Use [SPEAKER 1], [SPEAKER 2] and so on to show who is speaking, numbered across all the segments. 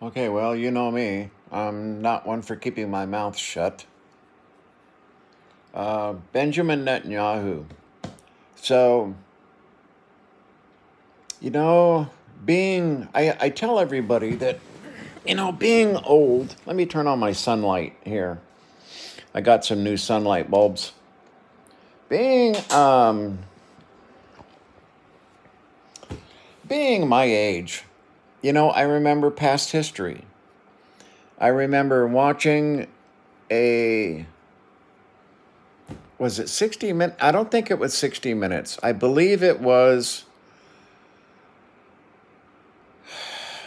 [SPEAKER 1] Okay, well, you know me. I'm not one for keeping my mouth shut. Uh, Benjamin Netanyahu. So, you know, being, I, I tell everybody that, you know, being old, let me turn on my sunlight here. I got some new sunlight bulbs. Being, um, being my age, you know, I remember past history. I remember watching a was it 60 minutes? I don't think it was 60 minutes. I believe it was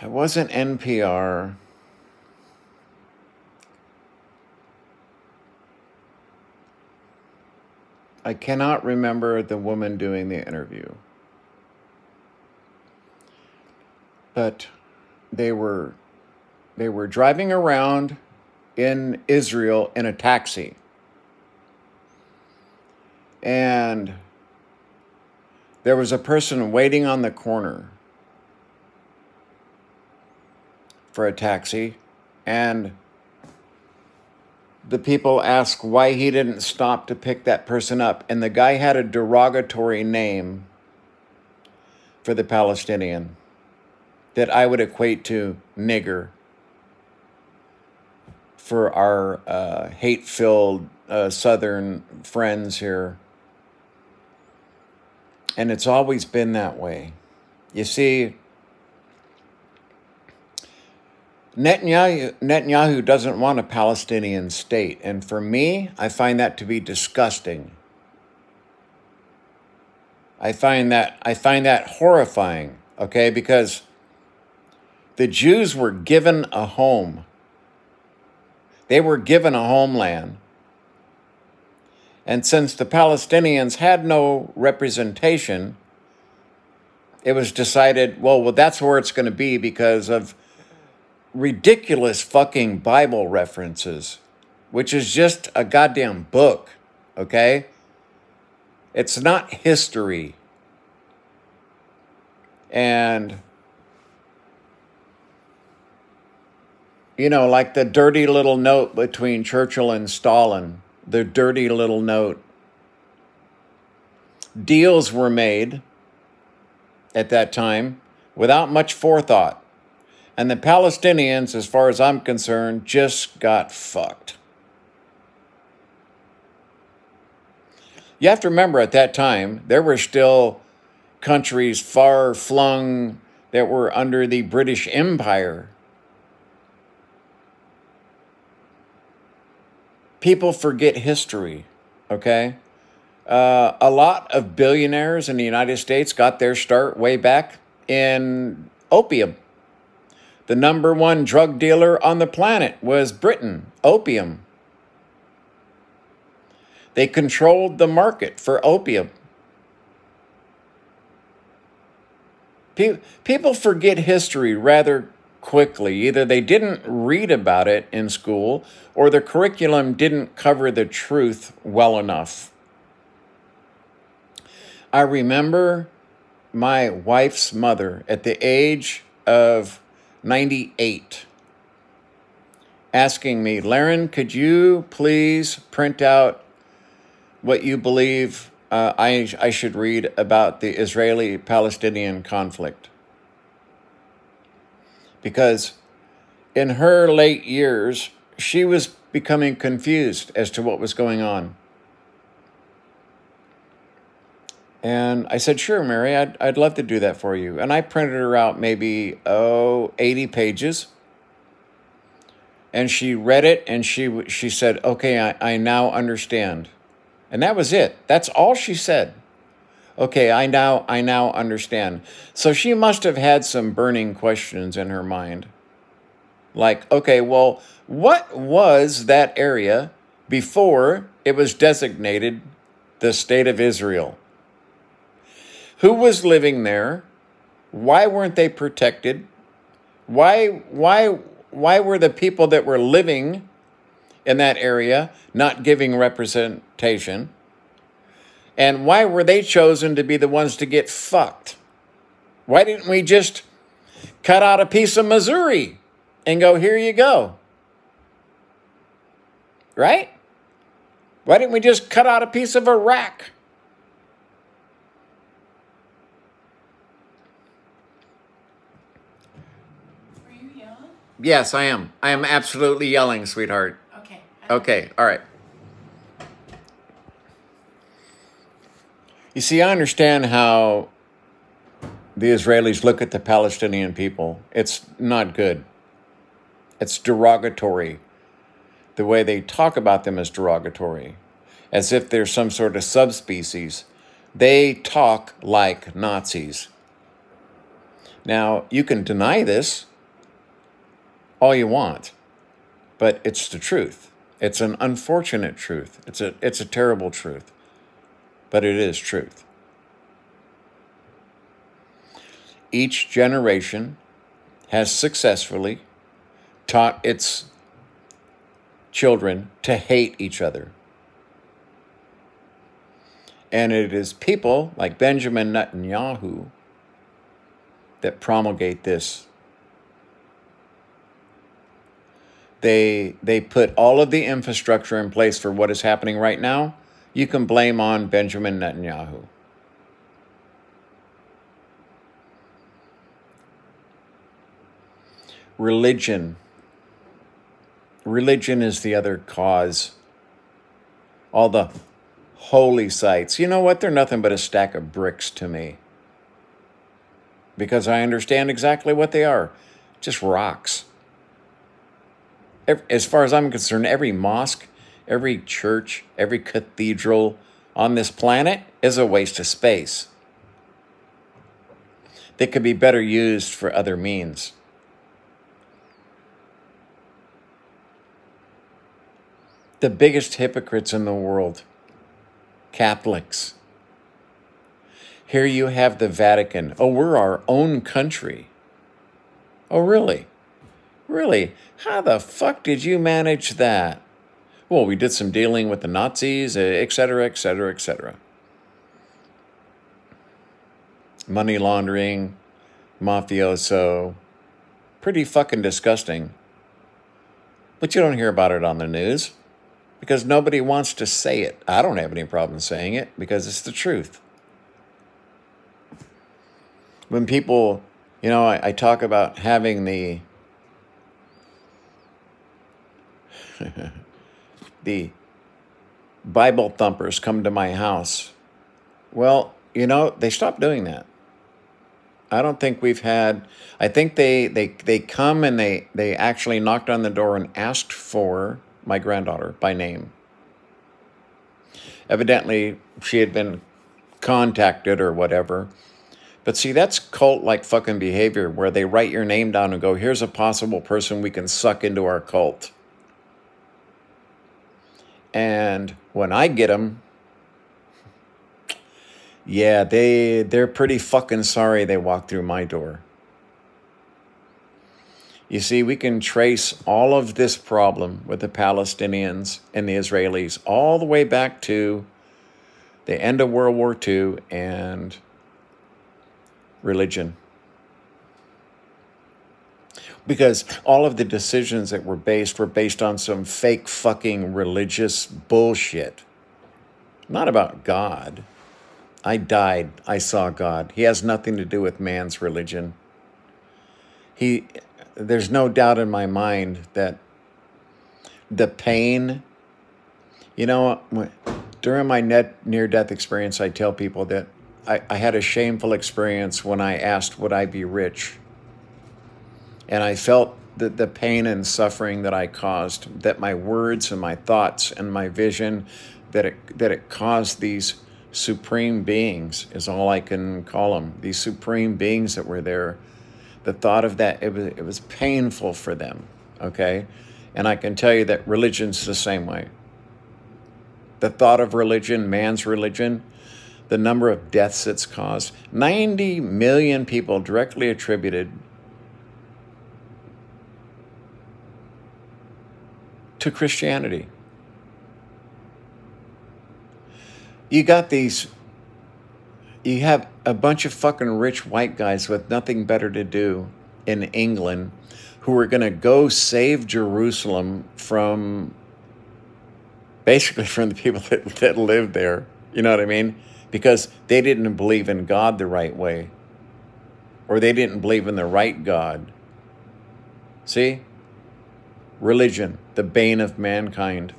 [SPEAKER 1] it wasn't NPR. I cannot remember the woman doing the interview. But they were they were driving around in Israel in a taxi. And there was a person waiting on the corner for a taxi and the people asked why he didn't stop to pick that person up and the guy had a derogatory name for the Palestinian that I would equate to nigger for our uh, hate filled uh, Southern friends here. And it's always been that way. You see, Netanyahu, Netanyahu doesn't want a Palestinian state. And for me, I find that to be disgusting. I find that I find that horrifying, okay? Because the Jews were given a home. They were given a homeland. And since the Palestinians had no representation, it was decided, well, well that's where it's going to be because of ridiculous fucking Bible references, which is just a goddamn book, okay? It's not history. And you know, like the dirty little note between Churchill and Stalin, the dirty little note. Deals were made at that time without much forethought. And the Palestinians, as far as I'm concerned, just got fucked. You have to remember at that time, there were still countries far flung that were under the British Empire people forget history, okay? Uh, a lot of billionaires in the United States got their start way back in opium. The number one drug dealer on the planet was Britain, opium. They controlled the market for opium. People forget history rather quickly. Either they didn't read about it in school or the curriculum didn't cover the truth well enough. I remember my wife's mother at the age of 98 asking me, Laren, could you please print out what you believe uh, I, I should read about the Israeli Palestinian conflict? Because in her late years, she was becoming confused as to what was going on. And I said, sure, Mary, I'd, I'd love to do that for you. And I printed her out maybe, oh, 80 pages. And she read it and she, she said, okay, I, I now understand. And that was it. That's all she said. Okay, I now I now understand. So she must have had some burning questions in her mind. Like, okay, well, what was that area before it was designated the state of Israel? Who was living there? Why weren't they protected? Why why why were the people that were living in that area not giving representation? And why were they chosen to be the ones to get fucked? Why didn't we just cut out a piece of Missouri and go, here you go. Right? Why didn't we just cut out a piece of Iraq?
[SPEAKER 2] Were you yelling?
[SPEAKER 1] Yes, I am. I am absolutely yelling, sweetheart.
[SPEAKER 2] Okay.
[SPEAKER 1] Okay, all right. You see, I understand how the Israelis look at the Palestinian people. It's not good. It's derogatory. The way they talk about them is derogatory, as if they're some sort of subspecies. They talk like Nazis. Now, you can deny this all you want, but it's the truth. It's an unfortunate truth. It's a, it's a terrible truth, but it is truth. Each generation has successfully taught its children to hate each other. And it is people like Benjamin Netanyahu that promulgate this. They, they put all of the infrastructure in place for what is happening right now. You can blame on Benjamin Netanyahu. Religion Religion is the other cause. All the holy sites. You know what? They're nothing but a stack of bricks to me. Because I understand exactly what they are just rocks. As far as I'm concerned, every mosque, every church, every cathedral on this planet is a waste of space. They could be better used for other means. the biggest hypocrites in the world Catholics. Here you have the Vatican. Oh, we're our own country. Oh, really? Really? How the fuck did you manage that? Well, we did some dealing with the Nazis, eh, et cetera, et cetera, et cetera. Money laundering, mafioso. Pretty fucking disgusting. But you don't hear about it on the news because nobody wants to say it. I don't have any problem saying it because it's the truth. When people, you know, I, I talk about having the the Bible thumpers come to my house. Well, you know, they stopped doing that. I don't think we've had I think they they they come and they they actually knocked on the door and asked for my granddaughter, by name. Evidently, she had been contacted or whatever. But see, that's cult like fucking behavior where they write your name down and go, here's a possible person we can suck into our cult. And when I get them, yeah, they they're pretty fucking sorry they walked through my door. You see, we can trace all of this problem with the Palestinians and the Israelis all the way back to the end of World War II and religion. Because all of the decisions that were based were based on some fake fucking religious bullshit. Not about God. I died. I saw God. He has nothing to do with man's religion. He there's no doubt in my mind that the pain, you know, during my net near death experience, I tell people that I, I had a shameful experience when I asked, Would I be rich? And I felt that the pain and suffering that I caused, that my words and my thoughts and my vision, that it, that it caused these supreme beings, is all I can call them, these supreme beings that were there the thought of that, it was, it was painful for them, okay? And I can tell you that religion's the same way. The thought of religion, man's religion, the number of deaths it's caused 90 million people directly attributed to Christianity. You got these you have a bunch of fucking rich white guys with nothing better to do in England who are going to go save Jerusalem from basically from the people that, that lived there. You know what I mean? Because they didn't believe in God the right way, or they didn't believe in the right God. See? Religion, the bane of mankind.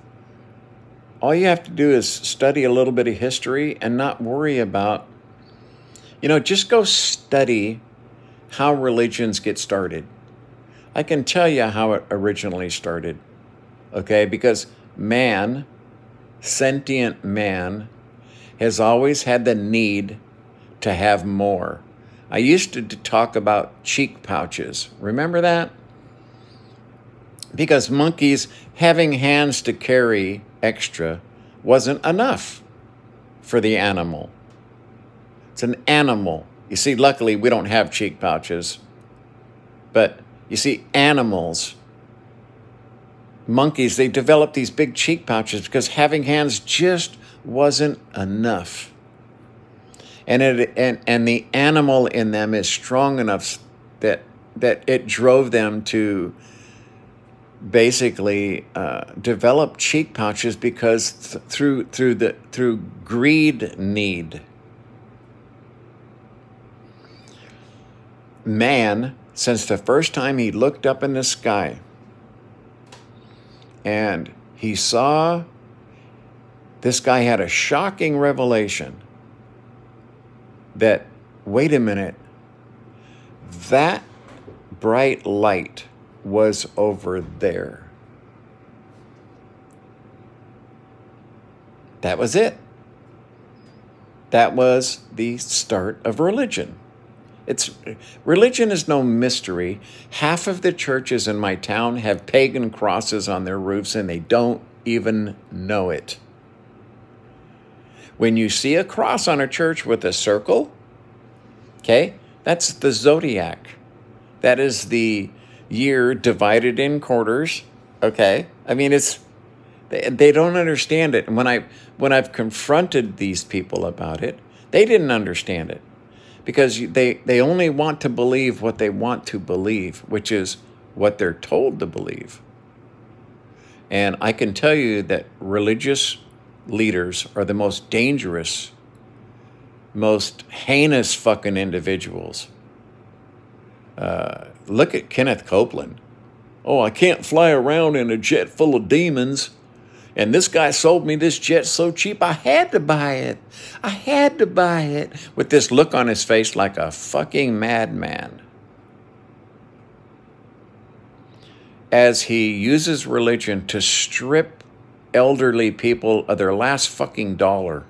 [SPEAKER 1] All you have to do is study a little bit of history and not worry about, you know, just go study how religions get started. I can tell you how it originally started, okay? Because man, sentient man, has always had the need to have more. I used to talk about cheek pouches. Remember that? Because monkeys having hands to carry extra wasn't enough for the animal. It's an animal. You see, luckily, we don't have cheek pouches, but you see, animals, monkeys, they developed these big cheek pouches because having hands just wasn't enough. And, it, and, and the animal in them is strong enough that, that it drove them to basically uh, cheek pouches because th- through, through, the, through greed need. Man since the first time he looked up in the sky and he saw this guy had a shocking revelation that, wait a minute, that bright light was over there. That was it. That was the start of religion. It's religion is no mystery. Half of the churches in my town have pagan crosses on their roofs and they don't even know it. When you see a cross on a church with a circle, okay, that's the zodiac. That is the year divided in quarters, okay? I mean it's they, they don't understand it. And when I when I've confronted these people about it, they didn't understand it because they, they only want to believe what they want to believe, which is what they're told to believe. And I can tell you that religious leaders are the most dangerous, most heinous fucking individuals. Uh, look at Kenneth Copeland. Oh, I can't fly around in a jet full of demons. And this guy sold me this jet so cheap, I had to buy it. I had to buy it. With this look on his face like a fucking madman. As he uses religion to strip elderly people of their last fucking dollar.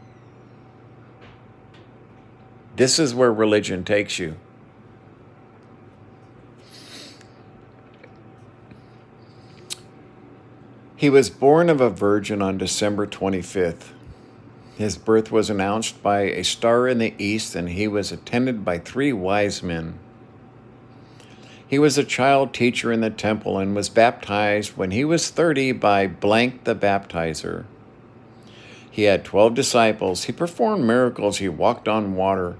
[SPEAKER 1] This is where religion takes you. He was born of a virgin on December 25th. His birth was announced by a star in the east, and he was attended by three wise men. He was a child teacher in the temple and was baptized when he was 30 by blank the baptizer. He had 12 disciples. He performed miracles. He walked on water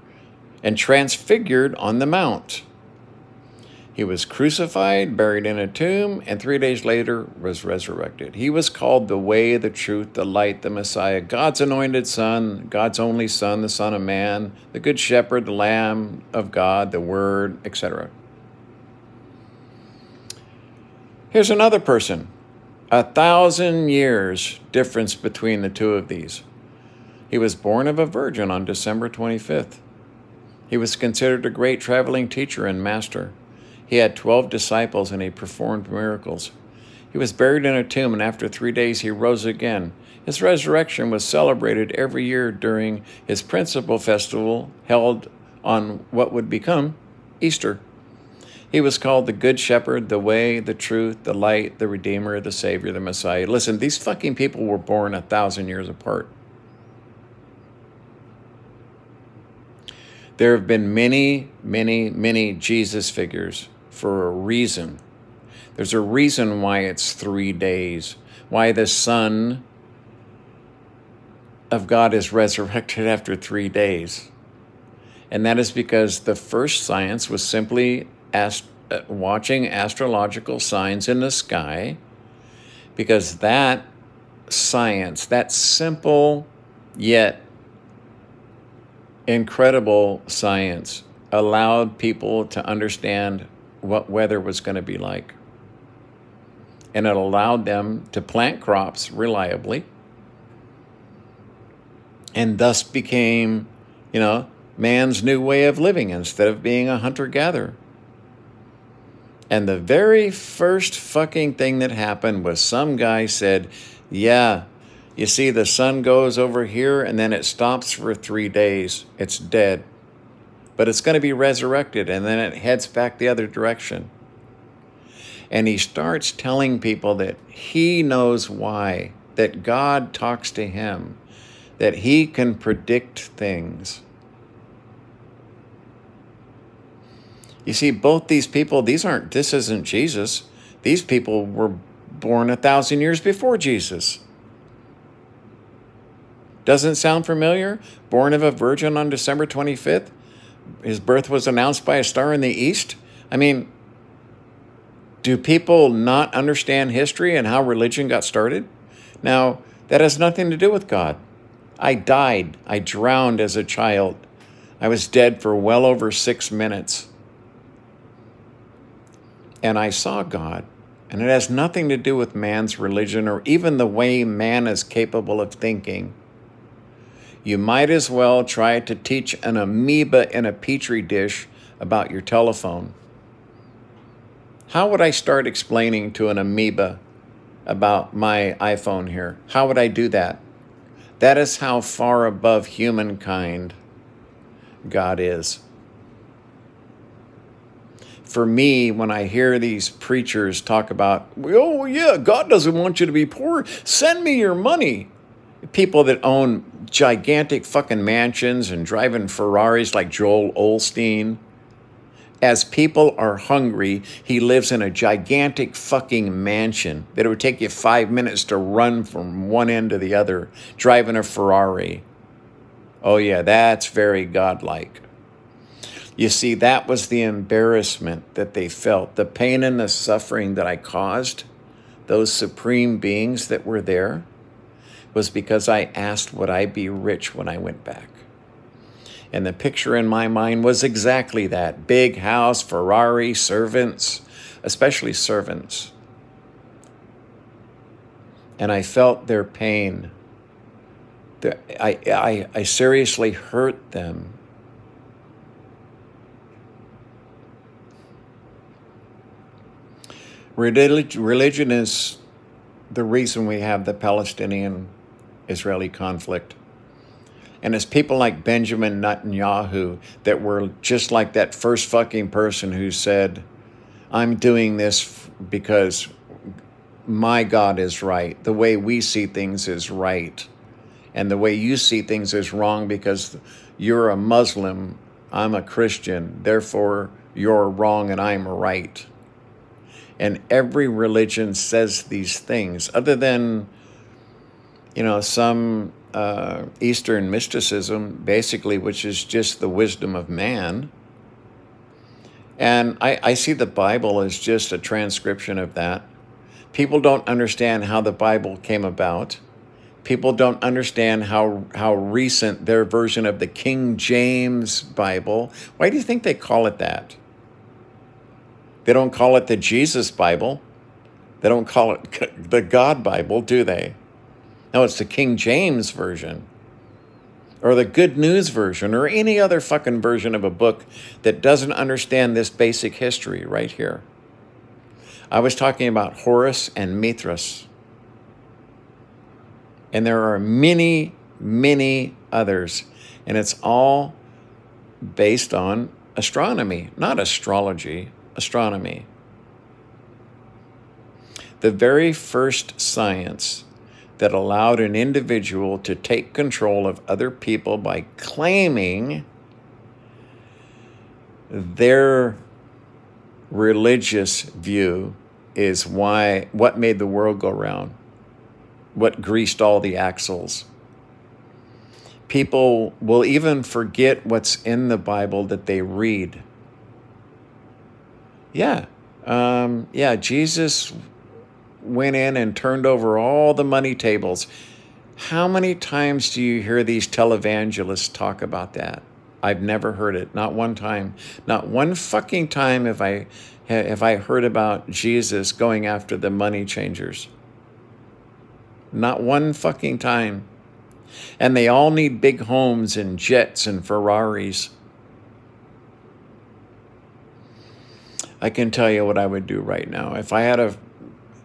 [SPEAKER 1] and transfigured on the mount. He was crucified, buried in a tomb, and three days later was resurrected. He was called the way, the truth, the light, the Messiah, God's anointed Son, God's only Son, the Son of Man, the Good Shepherd, the Lamb of God, the Word, etc. Here's another person. A thousand years difference between the two of these. He was born of a virgin on December 25th. He was considered a great traveling teacher and master. He had 12 disciples and he performed miracles. He was buried in a tomb, and after three days he rose again. His resurrection was celebrated every year during his principal festival held on what would become Easter. He was called the Good Shepherd, the Way, the Truth, the Light, the Redeemer, the Savior, the Messiah. Listen, these fucking people were born a thousand years apart. There have been many, many, many Jesus figures for a reason. There's a reason why it's three days, why the Son of God is resurrected after three days. And that is because the first science was simply ast- uh, watching astrological signs in the sky because that science, that simple yet incredible science, allowed people to understand what weather was going to be like. And it allowed them to plant crops reliably and thus became, you know, man's new way of living instead of being a hunter gatherer. And the very first fucking thing that happened was some guy said, Yeah, you see, the sun goes over here and then it stops for three days. It's dead. But it's going to be resurrected and then it heads back the other direction. And he starts telling people that he knows why, that God talks to him, that he can predict things. You see, both these people, these aren't, this isn't Jesus. These people were born a thousand years before Jesus. Doesn't sound familiar? Born of a virgin on December 25th? His birth was announced by a star in the east? I mean, do people not understand history and how religion got started? Now, that has nothing to do with God. I died. I drowned as a child. I was dead for well over six minutes and I saw God. And it has nothing to do with man's religion or even the way man is capable of thinking. You might as well try to teach an amoeba in a petri dish about your telephone. How would I start explaining to an amoeba about my iPhone here? How would I do that? That is how far above humankind God is for me, when I hear these preachers talk about, oh, yeah, God doesn't want you to be poor, send me your money. People that own gigantic fucking mansions and driving Ferraris like Joel Osteen. As people are hungry, he lives in a gigantic fucking mansion that it would take you five minutes to run from one end to the other, driving a Ferrari. Oh, yeah, that's very godlike. You see, that was the embarrassment that they felt, the pain and the suffering that I caused, those supreme beings that were there, was because I asked, Would I be rich when I went back? And the picture in my mind was exactly that big house, Ferrari, servants, especially servants. And I felt their pain. I, I, I seriously hurt them Religion is the reason we have the Palestinian Israeli conflict. And it's people like Benjamin Netanyahu that were just like that first fucking person who said, I'm doing this because my God is right. The way we see things is right. And the way you see things is wrong because you're a Muslim, I'm a Christian, therefore you're wrong and I'm right. And every religion says these things, other than, you know, some uh, Eastern mysticism, basically, which is just the wisdom of man. And I, I see the Bible as just a transcription of that. People don't understand how the Bible came about. People don't understand how, how recent their version of the King James Bible. Why do you think they call it that? They don't call it the Jesus Bible. They don't call it the God Bible, do they? No, it's the King James Version or the Good News Version or any other fucking version of a book that doesn't understand this basic history right here. I was talking about Horus and Mithras. And there are many, many others. And it's all based on astronomy, not astrology astronomy. The very first science that allowed an individual to take control of other people by claiming their religious view is why what made the world go round what greased all the axles people will even forget what's in the bible that they read Yeah. Um, yeah, Jesus went in and turned over all the money tables. How many times do you hear these televangelists talk about that? I've never heard it. Not one time. Not one fucking time have I have I heard about Jesus going after the money changers. Not one fucking time. And they all need big homes and jets and Ferraris. I can tell you what I would do right now. If I had a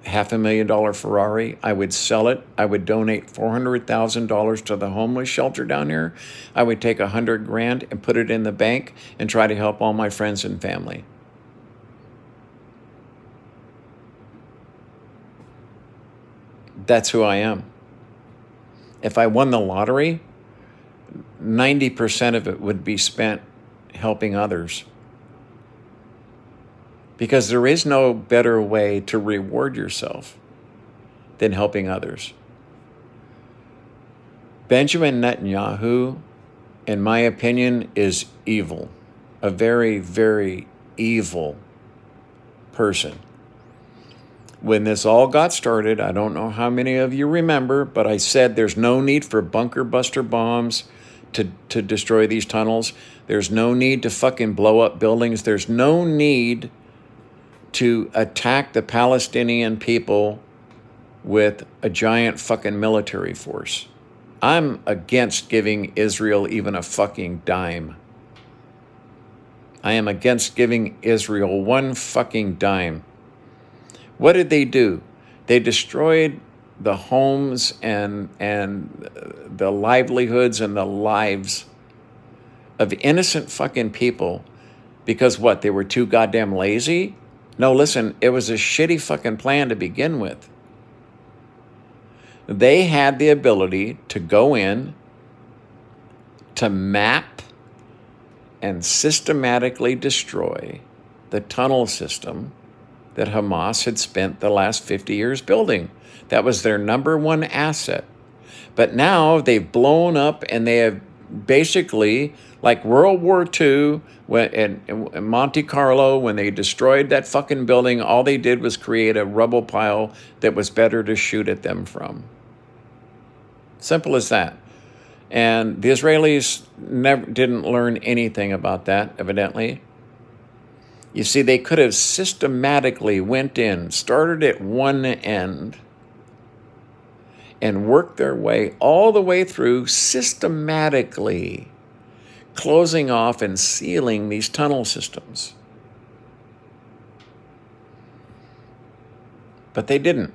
[SPEAKER 1] half a million dollar Ferrari, I would sell it. I would donate $400,000 to the homeless shelter down here. I would take a hundred grand and put it in the bank and try to help all my friends and family. That's who I am. If I won the lottery, 90% of it would be spent helping others because there is no better way to reward yourself than helping others. Benjamin Netanyahu, in my opinion, is evil, a very, very evil person. When this all got started, I don't know how many of you remember, but I said there's no need for bunker buster bombs to, to destroy these tunnels. There's no need to fucking blow up buildings. There's no need to attack the Palestinian people with a giant fucking military force. I'm against giving Israel even a fucking dime. I am against giving Israel one fucking dime. What did they do? They destroyed the homes and and uh, the livelihoods and the lives of innocent fucking people because what? They were too goddamn lazy? No, listen, it was a shitty fucking plan to begin with. They had the ability to go in, to map, and systematically destroy the tunnel system that Hamas had spent the last 50 years building. That was their number one asset. But now they've blown up and they have basically, like World War II, when in, in Monte Carlo, when they destroyed that fucking building, all they did was create a rubble pile that was better to shoot at them from. Simple as that. And the Israelis never didn't learn anything about that, evidently. You see, they could have systematically went in, started at one end, and worked their way all the way through systematically closing off and sealing these tunnel systems. But they didn't.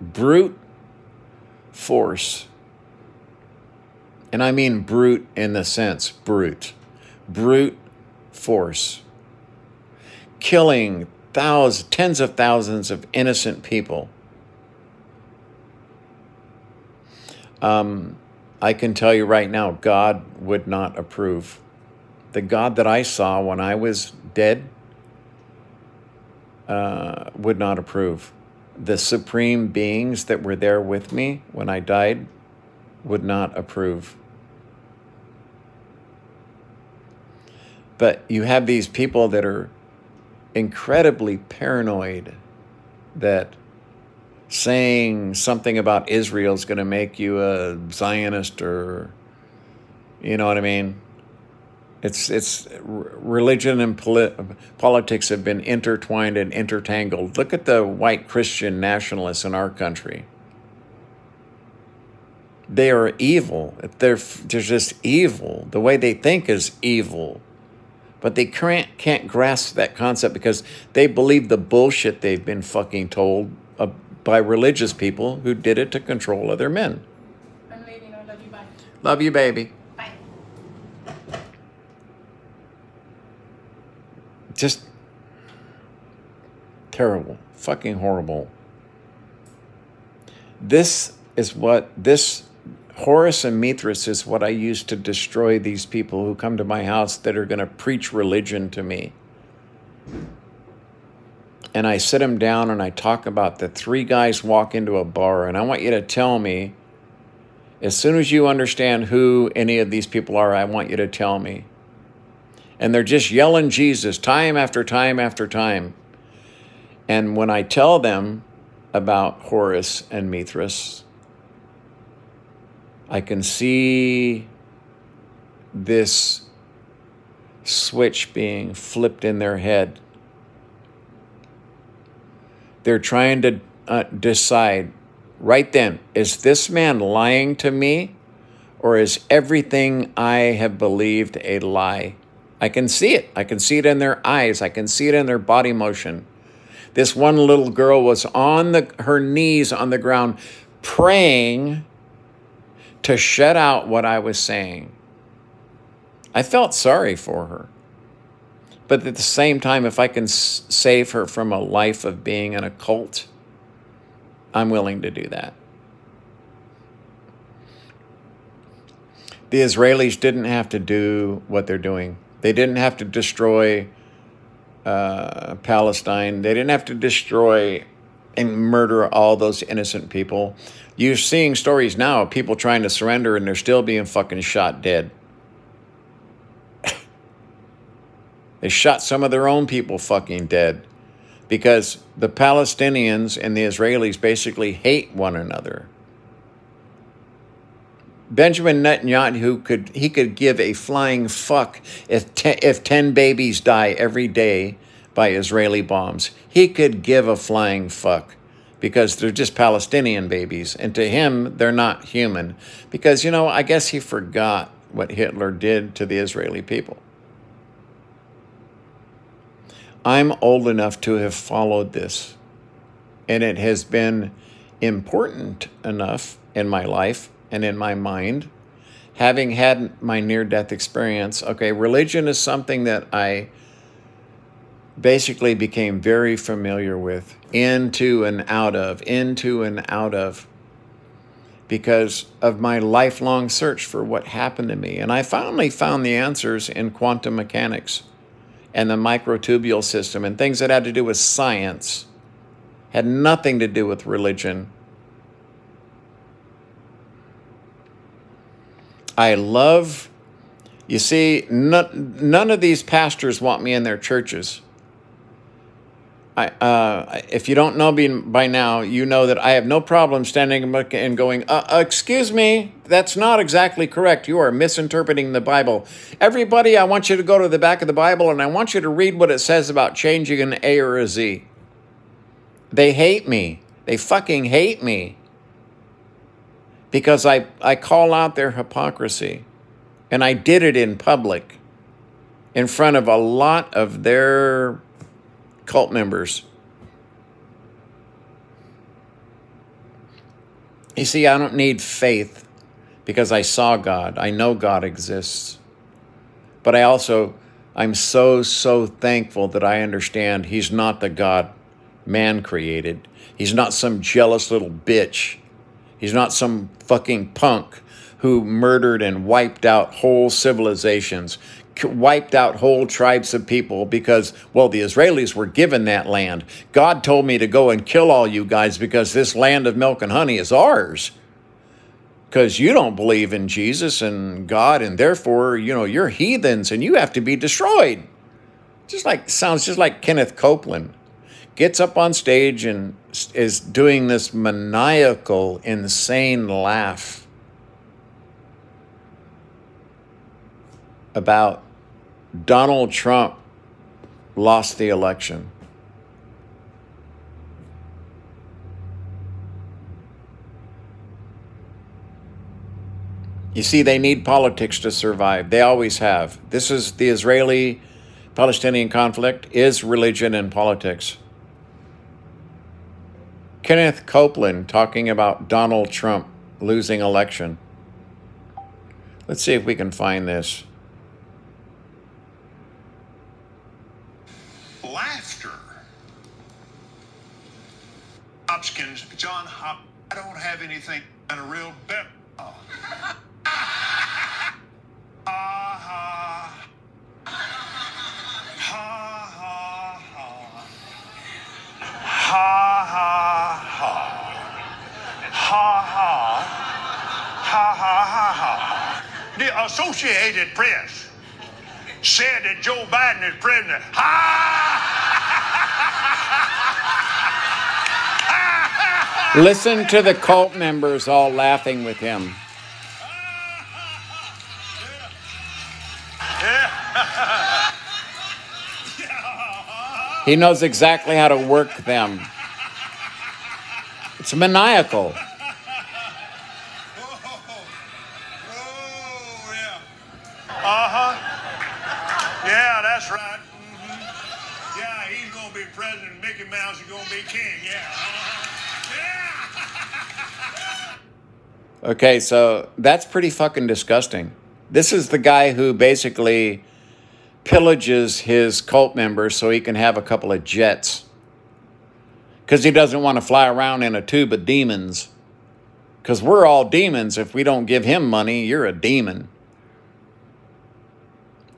[SPEAKER 1] Brute force. And I mean brute in the sense brute. Brute force. Killing thousands, tens of thousands of innocent people. Um, I can tell you right now, God would not approve. The God that I saw when I was dead uh, would not approve. The supreme beings that were there with me when I died would not approve. But you have these people that are incredibly paranoid that saying something about Israel is going to make you a Zionist or, you know what I mean? It's it's religion and polit- politics have been intertwined and intertangled. Look at the white Christian nationalists in our country. They are evil. They're they're just evil. The way they think is evil. But they can't can't grasp that concept because they believe the bullshit they've been fucking told by religious people who did it to control other men.
[SPEAKER 2] I'm leaving. I love you. Bye.
[SPEAKER 1] Love you, baby.
[SPEAKER 2] Bye.
[SPEAKER 1] Just terrible. Fucking horrible. This is what this Horus and Mithras is what I use to destroy these people who come to my house that are going to preach religion to me and I sit them down and I talk about the three guys walk into a bar, and I want you to tell me, as soon as you understand who any of these people are, I want you to tell me. And they're just yelling Jesus time after time after time. And when I tell them about Horus and Mithras, I can see this switch being flipped in their head. They're trying to uh, decide right then is this man lying to me or is everything I have believed a lie? I can see it. I can see it in their eyes. I can see it in their body motion. This one little girl was on the, her knees on the ground praying to shut out what I was saying. I felt sorry for her. But at the same time, if I can save her from a life of being in a cult, I'm willing to do that. The Israelis didn't have to do what they're doing. They didn't have to destroy uh, Palestine. They didn't have to destroy and murder all those innocent people. You're seeing stories now of people trying to surrender and they're still being fucking shot dead. They shot some of their own people fucking dead because the Palestinians and the Israelis basically hate one another. Benjamin Netanyahu could he could give a flying fuck if ten, if 10 babies die every day by Israeli bombs. He could give a flying fuck because they're just Palestinian babies and to him they're not human because you know I guess he forgot what Hitler did to the Israeli people. I'm old enough to have followed this and it has been important enough in my life and in my mind, having had my near death experience, okay, religion is something that I basically became very familiar with, into and out of, into and out of, because of my lifelong search for what happened to me. And I finally found the answers in quantum mechanics and the microtubule system and things that had to do with science, had nothing to do with religion I love, you see, none, none of these pastors want me in their churches. I, uh, if you don't know me by now, you know that I have no problem standing and going, uh, uh, Excuse me, that's not exactly correct. You are misinterpreting the Bible. Everybody, I want you to go to the back of the Bible and I want you to read what it says about changing an A or a Z. They hate me. They fucking hate me because I, I call out their hypocrisy. And I did it in public in front of a lot of their cult members. You see, I don't need faith because I saw God. I know God exists. But I also, I'm so, so thankful that I understand He's not the God man created. He's not some jealous little bitch He's not some fucking punk who murdered and wiped out whole civilizations, wiped out whole tribes of people because, well, the Israelis were given that land. God told me to go and kill all you guys because this land of milk and honey is ours. Because you don't believe in Jesus and God, and therefore, you know, you're heathens and you have to be destroyed. Just like, sounds just like Kenneth Copeland gets up on stage and is doing this maniacal, insane laugh about Donald Trump lost the election. You see, they need politics to survive. They always have. This is the Israeli Palestinian conflict is religion and politics. Kenneth Copeland talking about Donald Trump losing election. Let's see if we can find this.
[SPEAKER 3] Hopkins, John Hop. I don't have anything and a real bit. Oh. ha ha. Ha ha ha. Ha ha ha. Ha ha. Ha ha ha ha. The Associated Press said that Joe Biden is president. Ha!
[SPEAKER 1] Listen to the cult members all laughing with him. He knows exactly how to work them. It's maniacal. Okay, so that's pretty fucking disgusting. This is the guy who basically pillages his cult members so he can have a couple of jets. Because he doesn't want to fly around in a tube of demons. Because we're all demons. If we don't give him money, you're a demon.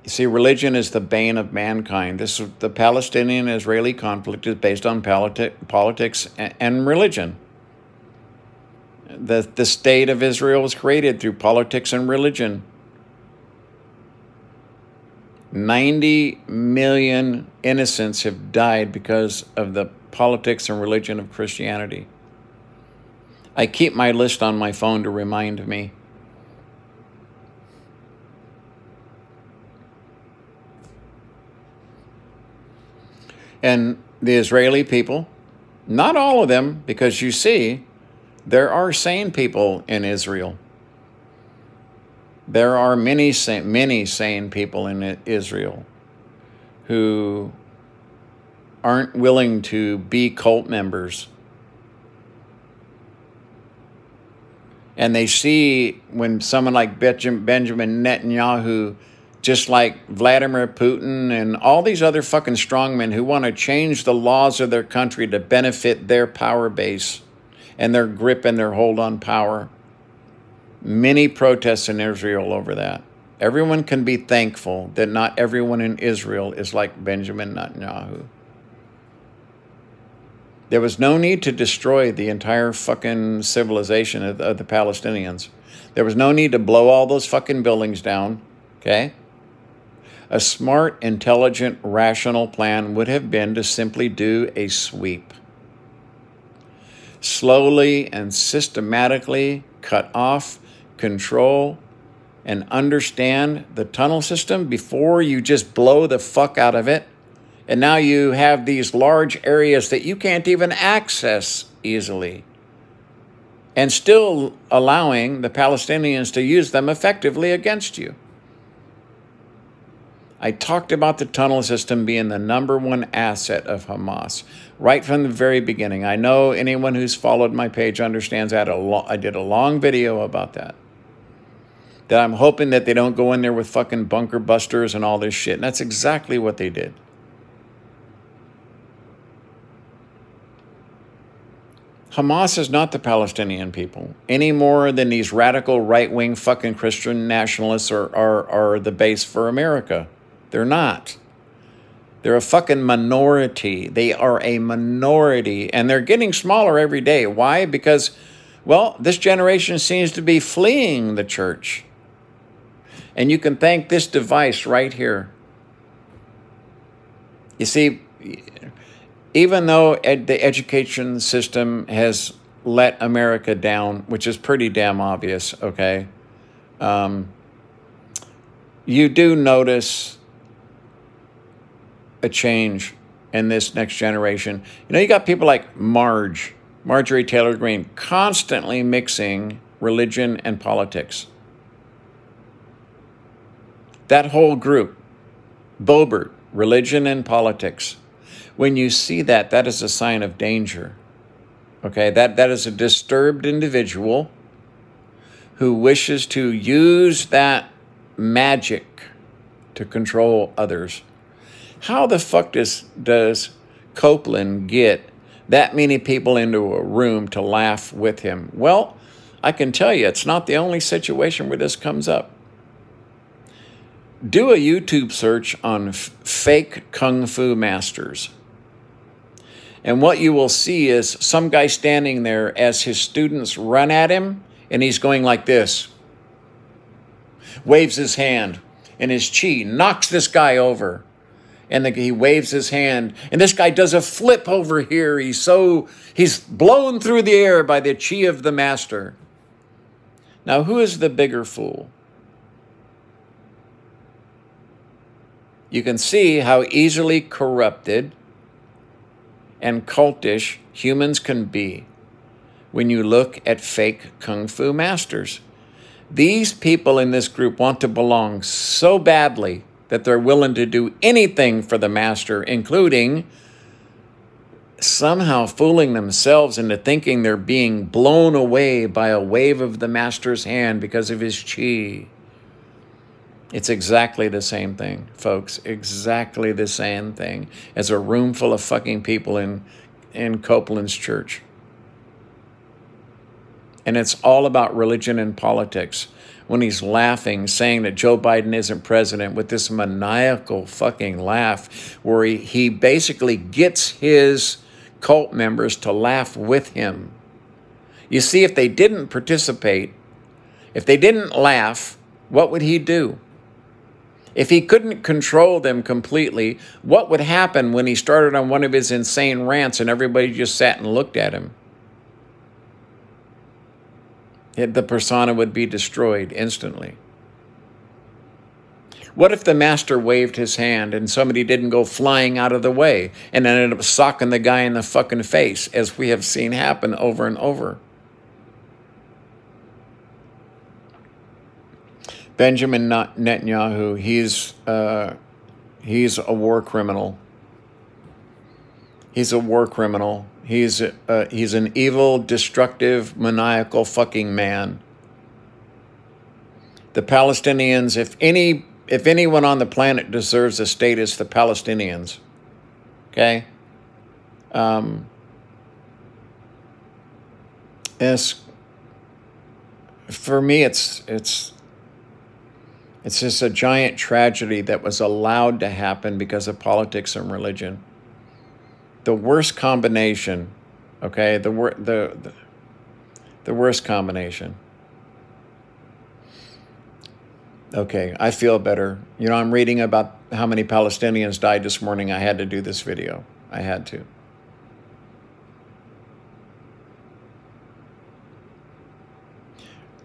[SPEAKER 1] You see, religion is the bane of mankind. This the Palestinian-Israeli conflict is based on politi- politics and, and religion. The, the state of Israel was created through politics and religion. 90 million innocents have died because of the politics and religion of Christianity. I keep my list on my phone to remind me. And the Israeli people, not all of them, because you see, there are sane people in Israel. There are many many sane people in Israel who aren't willing to be cult members. And they see when someone like Benjamin Netanyahu, just like Vladimir Putin and all these other fucking strongmen who want to change the laws of their country to benefit their power base and their grip and their hold on power. Many protests in Israel over that. Everyone can be thankful that not everyone in Israel is like Benjamin Netanyahu. There was no need to destroy the entire fucking civilization of, of the Palestinians. There was no need to blow all those fucking buildings down, okay? A smart, intelligent, rational plan would have been to simply do a sweep. Slowly and systematically cut off, control, and understand the tunnel system before you just blow the fuck out of it. And now you have these large areas that you can't even access easily. And still allowing the Palestinians to use them effectively against you. I talked about the tunnel system being the number one asset of Hamas right from the very beginning. I know anyone who's followed my page understands that. I did a long video about that. That I'm hoping that they don't go in there with fucking bunker busters and all this shit. And that's exactly what they did. Hamas is not the Palestinian people any more than these radical right wing fucking Christian nationalists are, are, are the base for America. They're not. They're a fucking minority. They are a minority, and they're getting smaller every day. Why? Because, well, this generation seems to be fleeing the church. And you can thank this device right here. You see, even though ed the education system has let America down, which is pretty damn obvious, okay, um, you do notice a change in this next generation. You know, you got people like Marge, Marjorie Taylor Greene, constantly mixing religion and politics. That whole group, Boebert, religion and politics. When you see that, that is a sign of danger. Okay, that, that is a disturbed individual who wishes to use that magic to control others. How the fuck does, does Copeland get that many people into a room to laugh with him? Well, I can tell you, it's not the only situation where this comes up. Do a YouTube search on fake Kung Fu masters. And what you will see is some guy standing there as his students run at him, and he's going like this waves his hand. and his chi knocks this guy over. And the, he waves his hand, and this guy does a flip over here. He's so, he's blown through the air by the chi of the master. Now, who is the bigger fool? You can see how easily corrupted and cultish humans can be when you look at fake kung fu masters. These people in this group want to belong so badly that they're willing to do anything for the master, including somehow fooling themselves into thinking they're being blown away by a wave of the master's hand because of his chi. It's exactly the same thing, folks. Exactly the same thing as a room full of fucking people in, in Copeland's church. And it's all about religion and politics. When he's laughing, saying that Joe Biden isn't president with this maniacal fucking laugh, where he, he basically gets his cult members to laugh with him. You see, if they didn't participate, if they didn't laugh, what would he do? If he couldn't control them completely, what would happen when he started on one of his insane rants and everybody just sat and looked at him? The persona would be destroyed instantly. What if the master waved his hand and somebody didn't go flying out of the way and ended up socking the guy in the fucking face, as we have seen happen over and over? Benjamin Netanyahu, he's, uh, he's a war criminal. He's a war criminal. He's, uh, he's an evil, destructive, maniacal fucking man. The Palestinians, if any, if anyone on the planet deserves a status, the Palestinians. Okay? Um, it's, for me, it's, it's, it's just a giant tragedy that was allowed to happen because of politics and religion the worst combination, okay, the, wor- the, the, the worst combination. Okay, I feel better. You know, I'm reading about how many Palestinians died this morning. I had to do this video. I had to.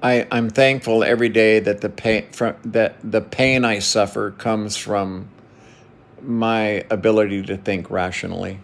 [SPEAKER 1] I, I'm thankful every day that the pain from that the pain I suffer comes from my ability to think rationally.